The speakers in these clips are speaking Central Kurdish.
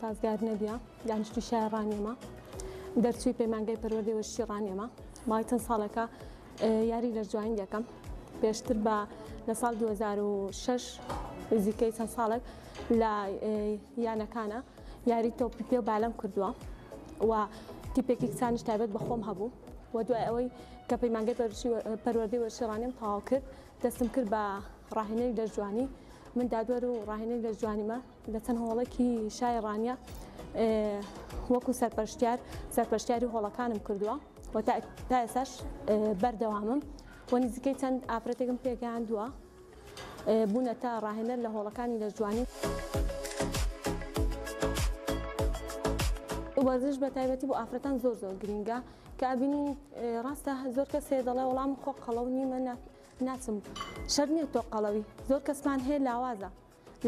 سازگار نەبیە یانشتی شارڕانیێمە دەرچوی پەیمانگەی پەروەردەوە شیڕانیێمە مای چەند ساڵەکە یاری لەرجوین یەکەم پێشتر بە لە ساڵ 2006 نزیکەی چەند ساڵک لە یانەکانە یاری تۆپی پێ و بالەم کردووە و تیپێکی کسانش تایبەت بە خۆم هەبوو وە دوای ئەوەی کە پەیمانگەی پەروەردی وەشیڕانیم تەواو کرد دەستم کرد بە ڕاهێنەی دەرجوانی من دادوەر و ڕاهێنێک لە جوانیمە لە چەند هۆڵێکی شایڕانە وەکو سەرپەرشتار سەرپەرشتیاری هۆڵەکانم کردووە و تا ئێساش بەردەوامم وە نزیکەی چەند ئافرەتێکم پێگەیاندووە بوونە تا ڕاهێنەر لە هۆڵەکانی لە جوانی. وەرزش بە تایبەتی بۆ ئافرەتان زۆر زۆر گرنگە کابینی ڕاستە زۆر کە سێ دەڵێ وەڵام خۆ قەڵەو نیمە ناچم شەر نیە تۆقەڵەوی زۆر کەسمان هەیە لاوازە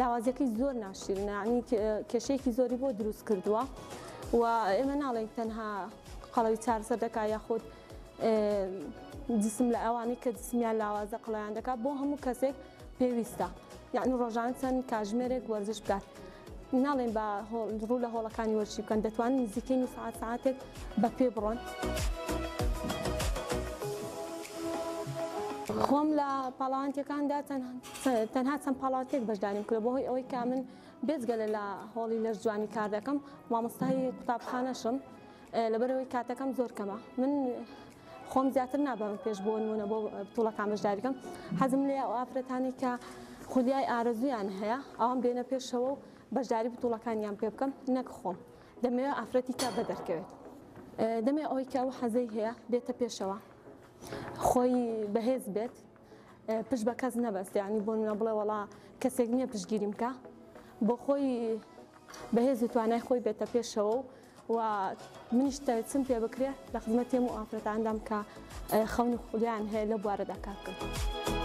لاوازەکەی زۆر ناشیرنانی کێشەیەکی زۆری بۆ دروست کردووە و ئێمە ناڵێن تەنها قەڵەوی چارسەر دەکا یاخود جسم لە ئەوانەی کە جسمیان لاوازە قڵیان دەکات بۆ هەموو کەسێک پێویستە یعنی ڕۆژان چەند کاژمێرێک وەرزش بکات ناڵێن بە ڕوو لە هۆڵەکانی وەرشی بکەن دەتوانن نزیکەی سعات ساعتێک بە پێ بڕۆن. خۆم لە پاڵاوانتیەکاندا تەنها چەند پاڵاتێک بەشداریم کرد بەهۆی ئەوەی کا من بێزگەلە لە هۆڵی لەش جوانی کار دەکەم مامۆستای قوتابخانەشم لەبەرەوەی کاتەکەم زۆر کەمە من خۆم زیاتر نابم پێش بۆنمونە بۆ توڵەکان بەشداریکەم حەزم لێ ئەو ئافرەتانی کە خودیای ئارزویان هەیە ئەوم بێنە پێشەوە و بەشداری بتوڵەکانیان پێ بکەم نەک خۆم دەمەوێت ئافرەتی تا بەدەرکەوێت دەمێ ئەوی کە و حەزەی هەیە بێتە پێشەوە خۆی بەهێز بێت پشت بە کەس نەبەست ینی بۆ منە بڵێ وڵا کەسێک نییە پشگیریم کە بۆ خۆی بەهێز توانای خۆی بێتە پێشەوە و منیشتە چم پێ بکرێت لە خزمەتێم و ئافرەتاندام کە خەونی خودیان هەیە لە بوارە داکات کرد.